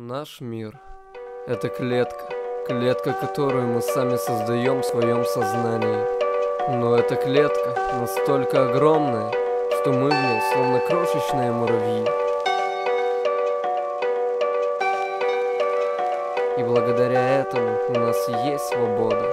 Наш мир — это клетка, клетка, которую мы сами создаем в своем сознании. Но эта клетка настолько огромная, что мы в ней словно крошечные муравьи. И благодаря этому у нас есть свобода.